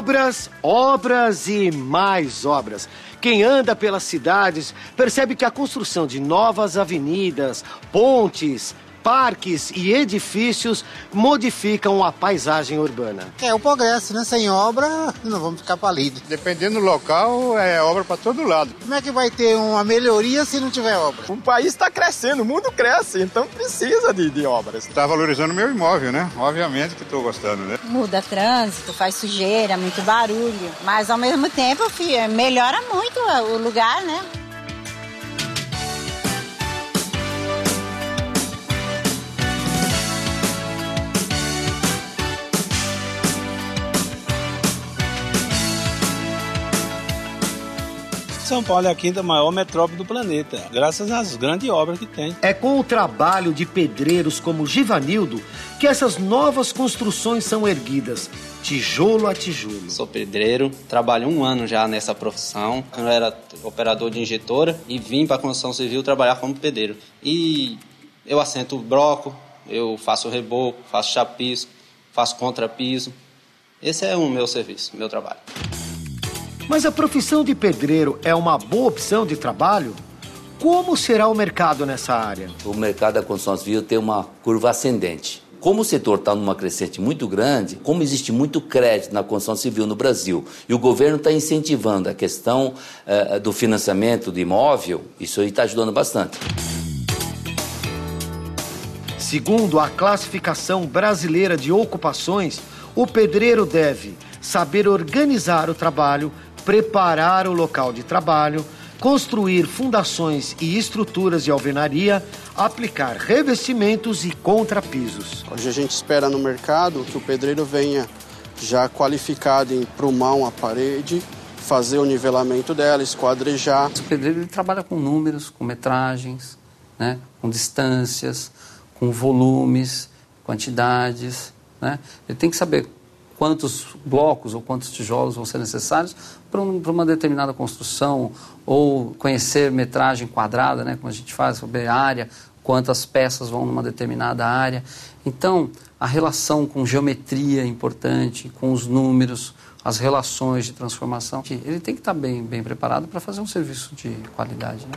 Obras, obras e mais obras. Quem anda pelas cidades percebe que a construção de novas avenidas, pontes, parques e edifícios modificam a paisagem urbana. É o progresso, né? Sem obra, não vamos ficar palidos. Dependendo do local, é obra para todo lado. Como é que vai ter uma melhoria se não tiver obra? O país está crescendo, o mundo cresce, então precisa de, de obras. Está valorizando o meu imóvel, né? Obviamente que estou gostando, né? Muda trânsito, faz sujeira, muito barulho, mas ao mesmo tempo, filho, melhora muito o lugar, né? São Paulo é a quinta maior metrópole do planeta, graças às grandes obras que tem. É com o trabalho de pedreiros como Givanildo que essas novas construções são erguidas, tijolo a tijolo. Sou pedreiro, trabalho um ano já nessa profissão. Eu era operador de injetora e vim para a construção civil trabalhar como pedreiro. E eu assento bloco, eu faço reboco, faço chapisco, faço contrapiso. Esse é o meu serviço, meu trabalho. Mas a profissão de pedreiro é uma boa opção de trabalho? Como será o mercado nessa área? O mercado da construção civil tem uma curva ascendente. Como o setor está numa crescente muito grande, como existe muito crédito na construção civil no Brasil e o governo está incentivando a questão uh, do financiamento do imóvel, isso aí está ajudando bastante. Segundo a classificação brasileira de ocupações, o pedreiro deve saber organizar o trabalho, preparar o local de trabalho, construir fundações e estruturas de alvenaria, aplicar revestimentos e contrapisos. Hoje a gente espera no mercado que o pedreiro venha já qualificado em prumar uma parede, fazer o nivelamento dela, esquadrejar. O pedreiro ele trabalha com números, com metragens, né, com distâncias, com volumes, quantidades. Né? Ele tem que saber quantos blocos ou quantos tijolos vão ser necessários para, um, uma determinada construção, ou conhecer metragem quadrada, né, como a gente faz, sobre área, quantas peças vão numa determinada área. Então, a relação com geometria é importante, com os números, as relações de transformação, ele tem que estar bem, bem preparado para fazer um serviço de qualidade. Né?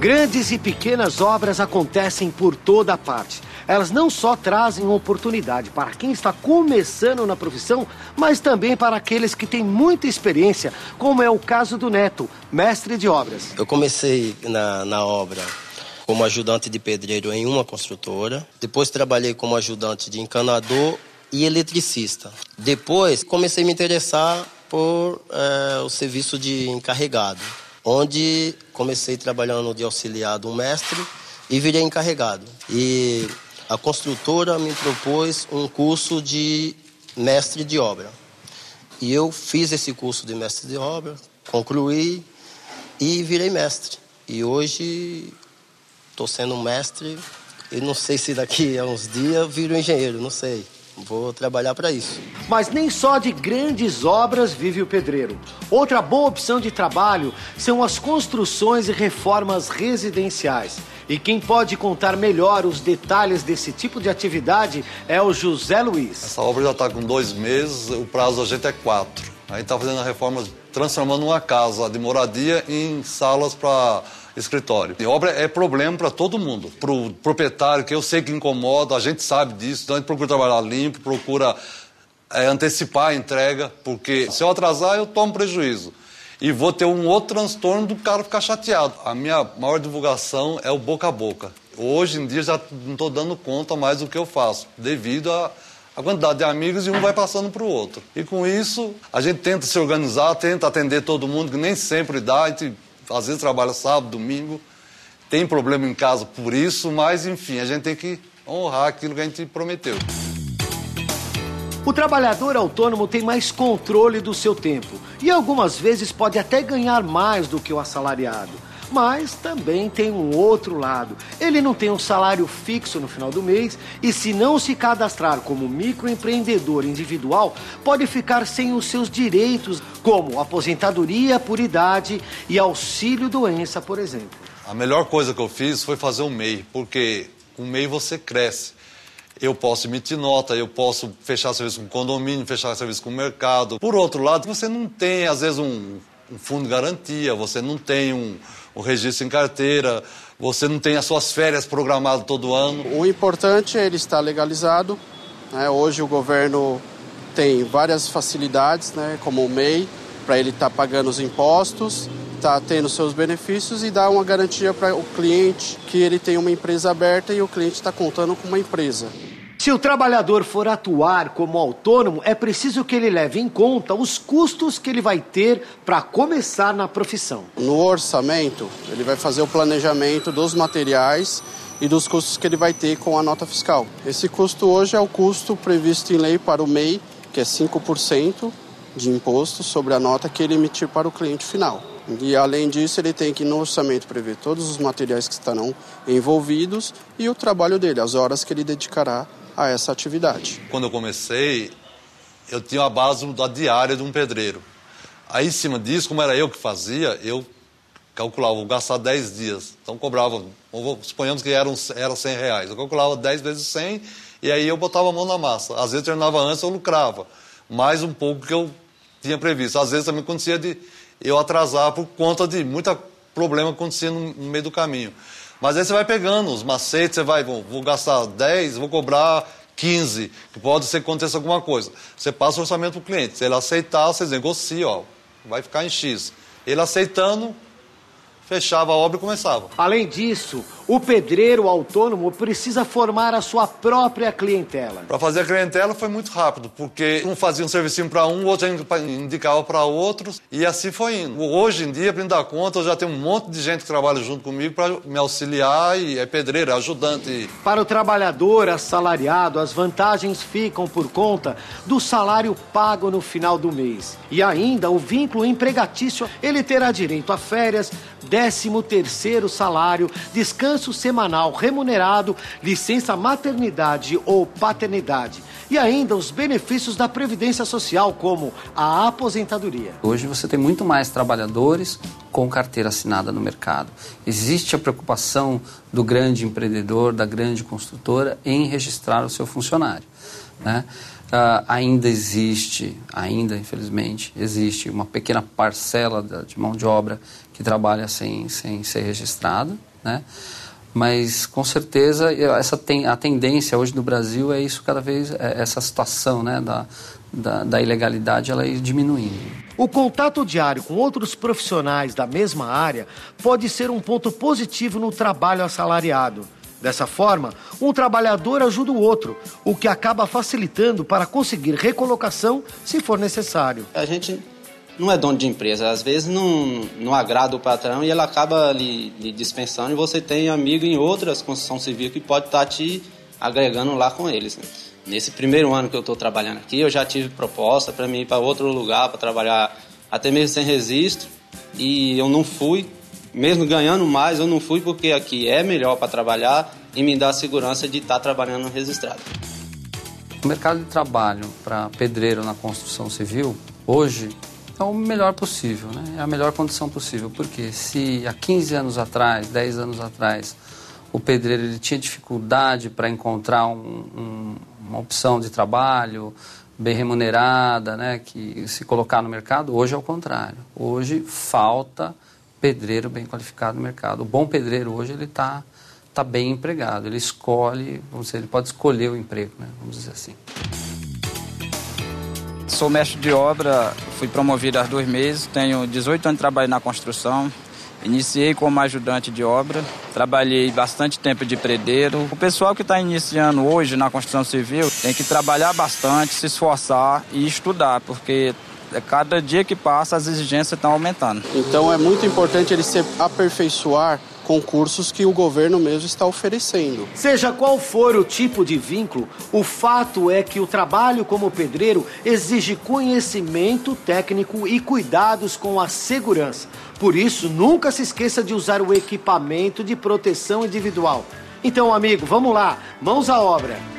Grandes e pequenas obras acontecem por toda parte elas não só trazem oportunidade para quem está começando na profissão, mas também para aqueles que têm muita experiência, como é o caso do Neto, mestre de obras. Eu comecei na, na obra como ajudante de pedreiro em uma construtora, depois trabalhei como ajudante de encanador e eletricista. Depois comecei a me interessar por é, o serviço de encarregado, onde comecei trabalhando de auxiliar do mestre e virei encarregado. E a construtora me propôs um curso de mestre de obra. E eu fiz esse curso de mestre de obra, concluí e virei mestre. E hoje estou sendo mestre e não sei se daqui a uns dias viro engenheiro, não sei. Vou trabalhar para isso. Mas nem só de grandes obras vive o pedreiro. Outra boa opção de trabalho são as construções e reformas residenciais. E quem pode contar melhor os detalhes desse tipo de atividade é o José Luiz. Essa obra já está com dois meses, o prazo da gente é quatro. A gente está fazendo a reforma, transformando uma casa de moradia em salas para escritório. E obra é problema para todo mundo. Para o proprietário, que eu sei que incomoda, a gente sabe disso, então a gente procura trabalhar limpo, procura é, antecipar a entrega, porque se eu atrasar, eu tomo prejuízo. E vou ter um outro transtorno do cara ficar chateado. A minha maior divulgação é o boca a boca. Hoje em dia já não estou dando conta mais do que eu faço, devido a a quantidade de amigos e um vai passando para o outro. E com isso, a gente tenta se organizar, tenta atender todo mundo, que nem sempre dá, a gente às vezes trabalha sábado, domingo, tem problema em casa por isso, mas enfim, a gente tem que honrar aquilo que a gente prometeu. O trabalhador autônomo tem mais controle do seu tempo e algumas vezes pode até ganhar mais do que o assalariado. Mas também tem um outro lado. Ele não tem um salário fixo no final do mês e, se não se cadastrar como microempreendedor individual, pode ficar sem os seus direitos, como aposentadoria por idade e auxílio doença, por exemplo. A melhor coisa que eu fiz foi fazer um MEI, porque com um MEI você cresce. eu posso emitir nota, eu posso fechar serviço com condomínio, fechar serviço com o mercado. Por outro lado, você não tem, às vezes, um, um fundo de garantia, você não tem um, um registro em carteira, você não tem as suas férias programadas todo ano. O importante é ele estar legalizado. Né? Hoje o governo tem várias facilidades, né? como o MEI, para ele estar tá pagando os impostos, está tendo seus benefícios e dá uma garantia para o cliente que ele tem uma empresa aberta e o cliente está contando com uma empresa. Se o trabalhador for atuar como autônomo, é preciso que ele leve em conta os custos que ele vai ter para começar na profissão. No orçamento, ele vai fazer o planejamento dos materiais e dos custos que ele vai ter com a nota fiscal. Esse custo hoje é o custo previsto em lei para o MEI, que é 5% de imposto sobre a nota que ele emitir para o cliente final. E além disso, ele tem que no orçamento prever todos os materiais que estarão envolvidos e o trabalho dele, as horas que ele dedicará a essa atividade. Quando eu comecei, eu tinha a base da diária de um pedreiro. Aí, em cima disso, como era eu que fazia, eu calculava, vou gastar 10 dias. Então, cobrava, suponhamos que eram, era 100 reais. Eu calculava 10 vezes 100 e aí eu botava a mão na massa. Às vezes, terminava antes, eu lucrava. Mais um pouco que eu tinha previsto. Às vezes, também acontecia de eu atrasar por conta de muito problema no, no meio do caminho. Mas aí você vai pegando os macetes, você vai, vou, vou gastar 10, vou cobrar 15, que pode ser que aconteça alguma coisa. Você passa o orçamento para o cliente. Se ele aceitar, você negocia, ó, vai ficar em X. Ele aceitando, fechava a obra e começava. Além disso, o pedreiro autônomo precisa formar a sua própria clientela. Para fazer a clientela foi muito rápido, porque um fazia um servicinho para um, o outro indicava para outros, e assim foi indo. Hoje em dia, para dar conta, eu já tenho um monte de gente que trabalha junto comigo para me auxiliar, e é pedreiro, é ajudante. Para o trabalhador assalariado, as vantagens ficam por conta do salário pago no final do mês. E ainda o vínculo empregatício, ele terá direito a férias, décimo terceiro salário, descanso semanal remunerado, licença maternidade ou paternidade e ainda os benefícios da Previdência Social, como a aposentadoria. Hoje você tem muito mais trabalhadores com carteira assinada no mercado. Existe a preocupação do grande empreendedor, da grande construtora em registrar o seu funcionário. Né? Uh, ainda existe, ainda infelizmente, existe uma pequena parcela de mão de obra que trabalha sem, sem ser registrado, né? mas com certeza essa tem, a tendência hoje no Brasil é isso cada vez é essa situação né, da, da, da, ilegalidade ela ir diminuindo. O contato diário com outros profissionais da mesma área pode ser um ponto positivo no trabalho assalariado. Dessa forma, um trabalhador ajuda o outro, o que acaba facilitando para conseguir recolocação se for necessário. A gente não é dono de empresa. Às vezes não, não agrada o patrão e ele acaba lhe, lhe dispensando e você tem amigo em outras construção civil que pode estar tá te agregando lá com eles. Né? Nesse primeiro ano que eu estou trabalhando aqui, eu já tive proposta para mim ir para outro lugar para trabalhar até mesmo sem registro e eu não fui. Mesmo ganhando mais, eu não fui porque aqui é melhor para trabalhar e me dá a segurança de estar tá trabalhando registrado. O mercado de trabalho para pedreiro na construção civil, hoje, é o melhor possível, né? É a melhor condição possível. Porque se há 15 anos atrás, 10 anos atrás, o pedreiro ele tinha dificuldade para encontrar um, um, uma opção de trabalho bem remunerada, né, que se colocar no mercado, hoje é o contrário. Hoje falta pedreiro bem qualificado no mercado. O bom pedreiro hoje ele está tá bem empregado, ele escolhe, vamos dizer, ele pode escolher o emprego, né, vamos dizer assim. Sou mestre de obra, fui promovido há dois meses, tenho 18 anos de trabalho na construção. Iniciei como ajudante de obra, trabalhei bastante tempo de predeiro. O pessoal que está iniciando hoje na construção civil tem que trabalhar bastante, se esforçar e estudar, porque cada dia que passa as exigências estão aumentando. Então é muito importante ele se aperfeiçoar concursos que o governo mesmo está oferecendo. Seja qual for o tipo de vínculo, o fato é que o trabalho como pedreiro exige conhecimento técnico e cuidados com a segurança. Por isso, nunca se esqueça de usar o equipamento de proteção individual. Então, amigo, vamos lá, mãos à obra.